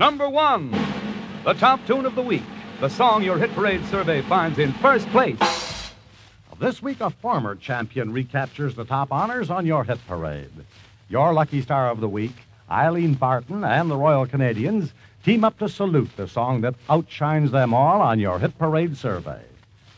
Number one, the top tune of the week, the song your hit parade survey finds in first place. This week, a former champion recaptures the top honors on your hit parade. Your lucky star of the week, Eileen Barton and the Royal Canadians, team up to salute the song that outshines them all on your hit parade survey.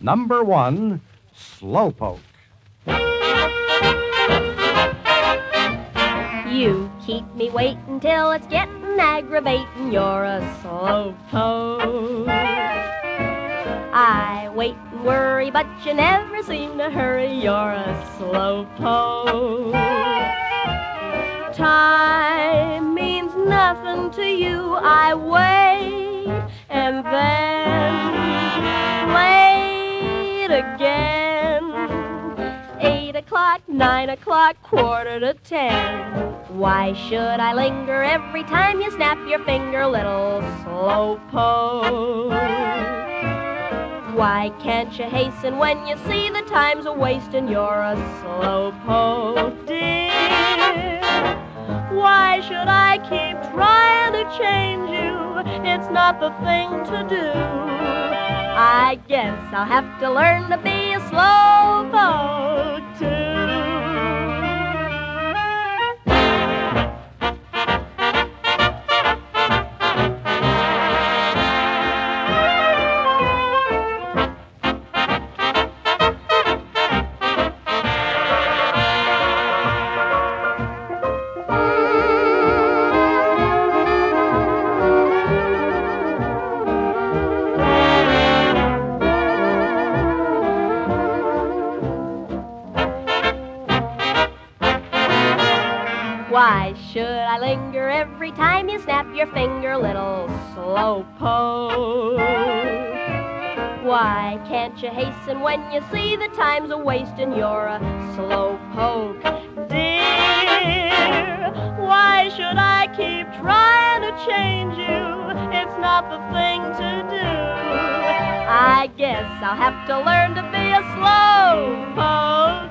Number one, Slowpoke. You keep me waiting till it's getting aggravating. You're a slow slowpoke. I wait and worry, but you never seem to hurry. You're a slow slowpoke. Time means nothing to you. I wait and then wait again. Eight o'clock, nine o'clock, quarter to ten. Why should I linger every time you snap your finger, little slowpoke? Why can't you hasten when you see the time's a wasting? You're a slowpoke, dear. Why should I keep trying to change you? It's not the thing to do. I guess I'll have to learn to be a slowpoke your finger, little slowpoke? Why can't you hasten when you see the time's a wasting? You're a slowpoke, dear. Why should I keep trying to change you? It's not the thing to do. I guess I'll have to learn to be a slowpoke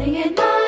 Putting it my